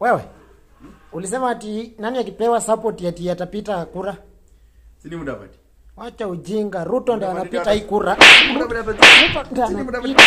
Wewe ulisema ati nani akipewa support ati atapita kura? Sini Mudavadi. Wacha ujinga. Ruto ndiye anapita hii kura. Ruto ndiye anapita.